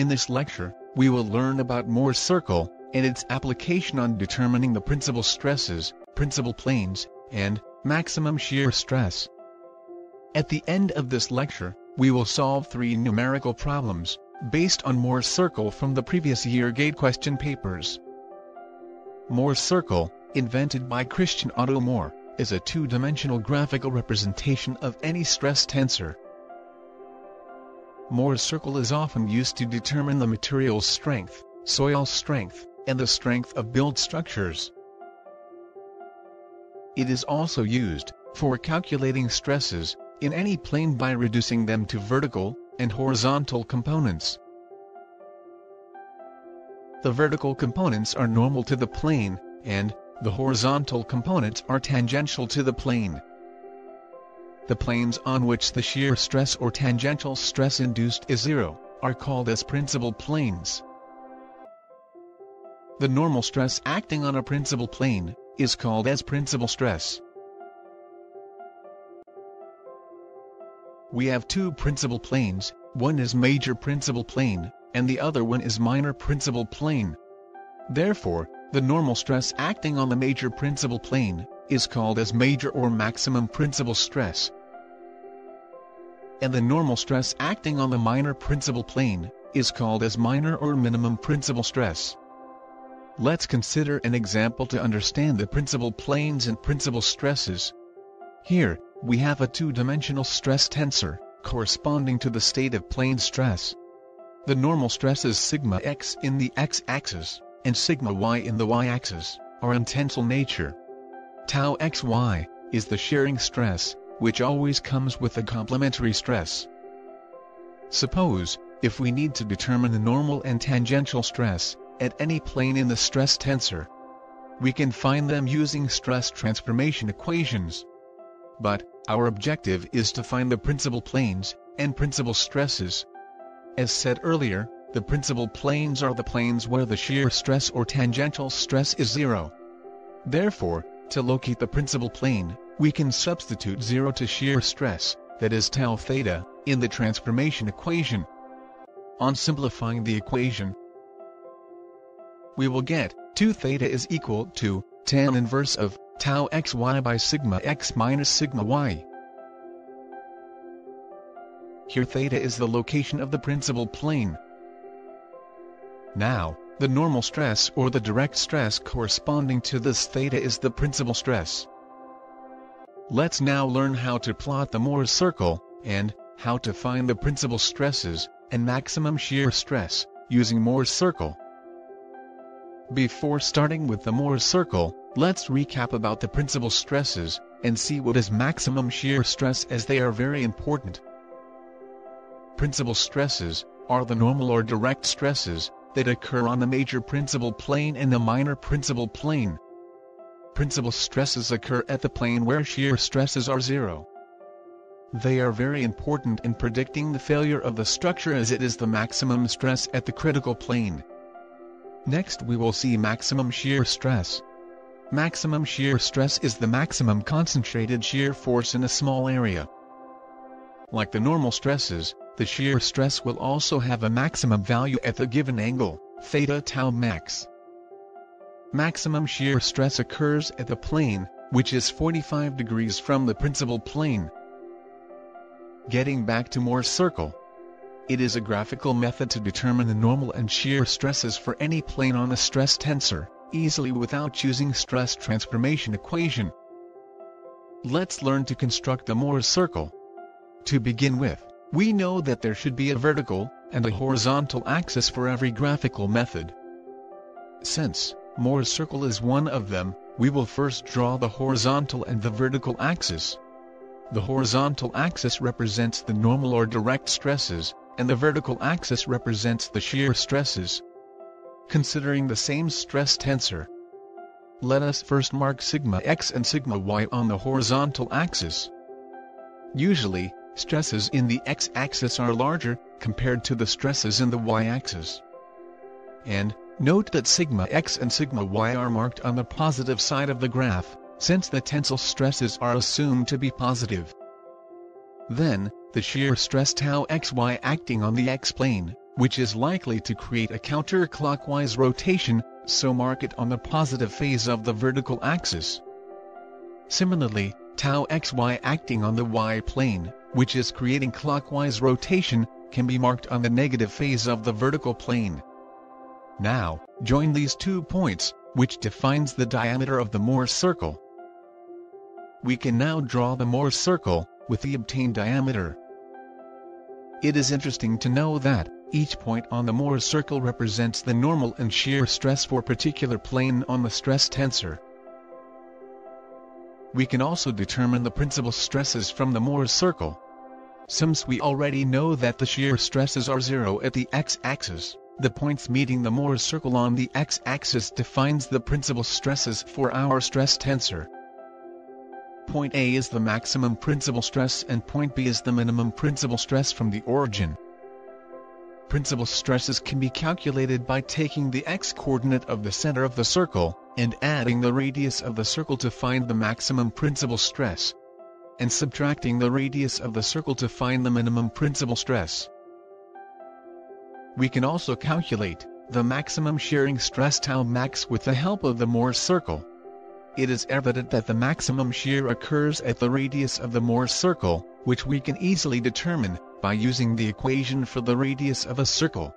In this lecture, we will learn about Mohr's circle, and its application on determining the principal stresses, principal planes, and maximum shear stress. At the end of this lecture, we will solve three numerical problems, based on Mohr's circle from the previous year GATE question papers. Mohr's circle, invented by Christian Otto Mohr, is a two-dimensional graphical representation of any stress tensor. Mohr's circle is often used to determine the material's strength, soil strength, and the strength of build structures. It is also used for calculating stresses in any plane by reducing them to vertical and horizontal components. The vertical components are normal to the plane, and the horizontal components are tangential to the plane. The planes on which the shear stress or tangential stress induced is zero, are called as principal planes. The normal stress acting on a principal plane is called as principal stress. We have two principal planes, one is major principal plane, and the other one is minor principal plane. Therefore, the normal stress acting on the major principal plane is called as major or maximum principal stress and the normal stress acting on the minor principal plane, is called as minor or minimum principal stress. Let's consider an example to understand the principal planes and principal stresses. Here, we have a two-dimensional stress tensor, corresponding to the state of plane stress. The normal stress is sigma x in the x-axis, and sigma y in the y-axis, are in tensile nature. Tau xy is the shearing stress, which always comes with a complementary stress. Suppose, if we need to determine the normal and tangential stress, at any plane in the stress tensor, we can find them using stress transformation equations. But, our objective is to find the principal planes, and principal stresses. As said earlier, the principal planes are the planes where the shear stress or tangential stress is zero. Therefore, to locate the principal plane, we can substitute zero to shear stress, that is tau theta, in the transformation equation. On simplifying the equation, we will get 2 theta is equal to tan inverse of tau xy by sigma x minus sigma y. Here theta is the location of the principal plane. Now, the normal stress or the direct stress corresponding to this theta is the principal stress. Let's now learn how to plot the Mohr's circle, and how to find the principal stresses and maximum shear stress using Mohr's circle. Before starting with the Mohr's circle, let's recap about the principal stresses and see what is maximum shear stress as they are very important. Principal stresses are the normal or direct stresses that occur on the major principal plane and the minor principal plane principal stresses occur at the plane where shear stresses are zero. They are very important in predicting the failure of the structure as it is the maximum stress at the critical plane. Next we will see maximum shear stress. Maximum shear stress is the maximum concentrated shear force in a small area. Like the normal stresses, the shear stress will also have a maximum value at the given angle, theta tau max. Maximum shear stress occurs at the plane, which is 45 degrees from the principal plane. Getting back to Mohr's circle. It is a graphical method to determine the normal and shear stresses for any plane on a stress tensor, easily without choosing stress transformation equation. Let's learn to construct the Mohr's circle. To begin with, we know that there should be a vertical and a horizontal axis for every graphical method. Since Mohr's circle is one of them, we will first draw the horizontal and the vertical axis. The horizontal axis represents the normal or direct stresses, and the vertical axis represents the shear stresses. Considering the same stress tensor, let us first mark sigma x and sigma y on the horizontal axis. Usually, stresses in the x-axis are larger, compared to the stresses in the y-axis. And, Note that sigma x and sigma y are marked on the positive side of the graph, since the tensile stresses are assumed to be positive. Then, the shear stress tau xy acting on the x-plane, which is likely to create a counterclockwise rotation, so mark it on the positive phase of the vertical axis. Similarly, tau xy acting on the y-plane, which is creating clockwise rotation, can be marked on the negative phase of the vertical plane. Now, join these two points, which defines the diameter of the Mohr circle. We can now draw the Mohr circle, with the obtained diameter. It is interesting to know that, each point on the Mohr circle represents the normal and shear stress for particular plane on the stress tensor. We can also determine the principal stresses from the Mohr circle. Since we already know that the shear stresses are zero at the x-axis, the points meeting the Mohr circle on the x-axis defines the principal stresses for our stress tensor. Point A is the maximum principal stress and point B is the minimum principal stress from the origin. Principal stresses can be calculated by taking the x-coordinate of the center of the circle, and adding the radius of the circle to find the maximum principal stress and subtracting the radius of the circle to find the minimum principal stress. We can also calculate the maximum shearing stress tau max with the help of the Mohr circle. It is evident that the maximum shear occurs at the radius of the Mohr circle, which we can easily determine by using the equation for the radius of a circle.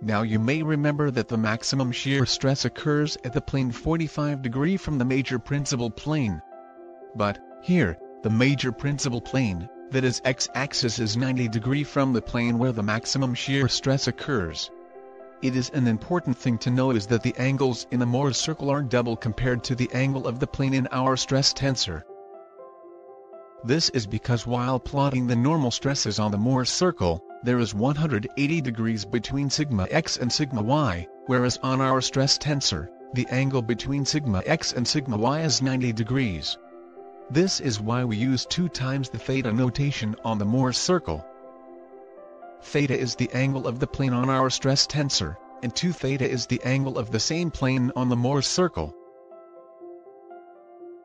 Now you may remember that the maximum shear stress occurs at the plane 45 degree from the major principal plane. But, here, the major principal plane, that is x-axis is 90 degree from the plane where the maximum shear stress occurs. It is an important thing to know is that the angles in the Mohr circle are double compared to the angle of the plane in our stress tensor. This is because while plotting the normal stresses on the Mohr circle, there is 180 degrees between sigma x and sigma y, whereas on our stress tensor, the angle between sigma x and sigma y is 90 degrees. This is why we use 2 times the theta notation on the Mohr circle. Theta is the angle of the plane on our stress tensor, and 2 theta is the angle of the same plane on the Mohr circle.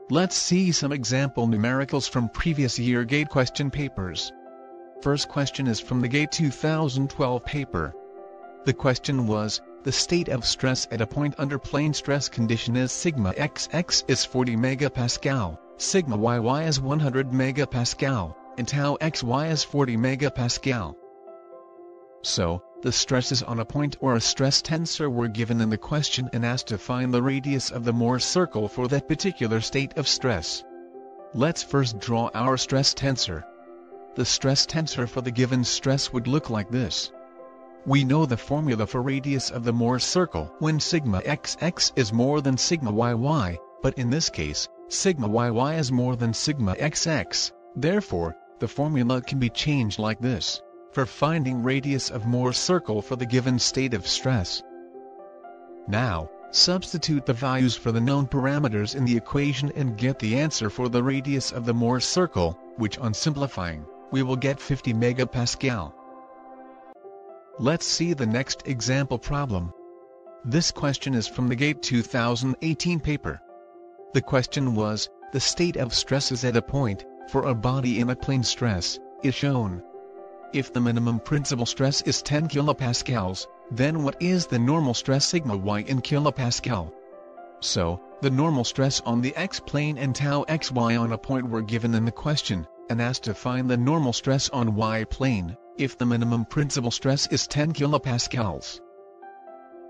Let's see some example numericals from previous year GATE question papers. First question is from the GATE 2012 paper. The question was, the state of stress at a point under plane stress condition is sigma xx is 40 megapascal sigma yy is 100 megapascal, and tau xy is 40 megapascal. So, the stresses on a point or a stress tensor were given in the question and asked to find the radius of the Mohr circle for that particular state of stress. Let's first draw our stress tensor. The stress tensor for the given stress would look like this. We know the formula for radius of the Mohr circle when sigma xx is more than sigma yy, but in this case, sigma yy is more than sigma xx, therefore, the formula can be changed like this, for finding radius of Mohr circle for the given state of stress. Now, substitute the values for the known parameters in the equation and get the answer for the radius of the Mohr circle, which on simplifying, we will get 50 megapascal. Let's see the next example problem. This question is from the GATE 2018 paper. The question was, the state of stresses at a point, for a body in a plane stress, is shown. If the minimum principal stress is 10 kilopascals, then what is the normal stress sigma y in kilopascal? So, the normal stress on the x-plane and tau xy on a point were given in the question, and asked to find the normal stress on y-plane, if the minimum principal stress is 10 kilopascals.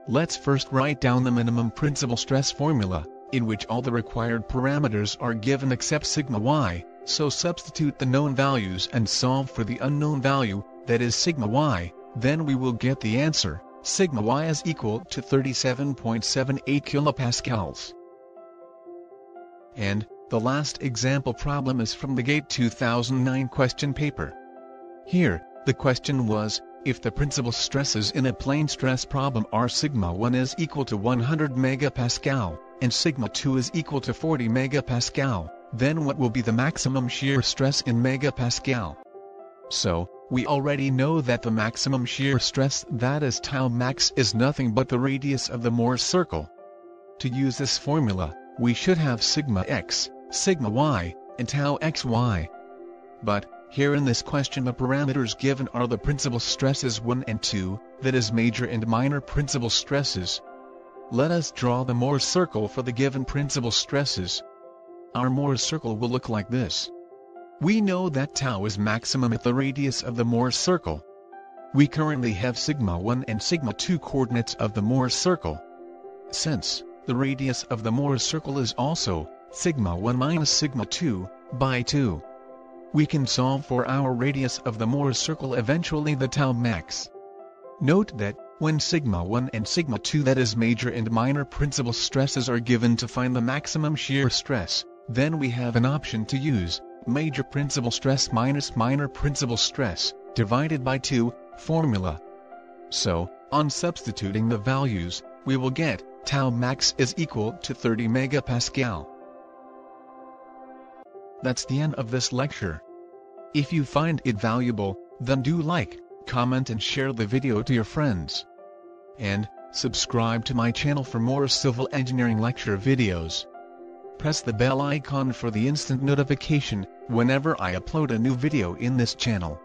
Let's first write down the minimum principal stress formula in which all the required parameters are given except sigma y, so substitute the known values and solve for the unknown value, that is sigma y, then we will get the answer, sigma y is equal to 37.78 kilopascals. And, the last example problem is from the GATE 2009 question paper. Here, the question was, if the principal stresses in a plane stress problem are sigma 1 is equal to 100 megapascal, and sigma 2 is equal to 40 megapascal, then what will be the maximum shear stress in megapascal? So, we already know that the maximum shear stress that is tau max is nothing but the radius of the Mohr circle. To use this formula, we should have sigma x, sigma y, and tau xy. But, Here in this question the parameters given are the principal stresses 1 and 2, that is major and minor principal stresses. Let us draw the Mohr circle for the given principal stresses. Our Mohr circle will look like this. We know that tau is maximum at the radius of the Mohr circle. We currently have sigma 1 and sigma 2 coordinates of the Mohr circle. Since the radius of the Mohr circle is also sigma 1 minus sigma 2 by 2 we can solve for our radius of the Mohr circle eventually the tau max. Note that, when sigma 1 and sigma 2 that is major and minor principal stresses are given to find the maximum shear stress, then we have an option to use, major principal stress minus minor principal stress, divided by 2, formula. So, on substituting the values, we will get, tau max is equal to 30 megapascal. That's the end of this lecture. If you find it valuable, then do like, comment and share the video to your friends. And, subscribe to my channel for more civil engineering lecture videos. Press the bell icon for the instant notification, whenever I upload a new video in this channel.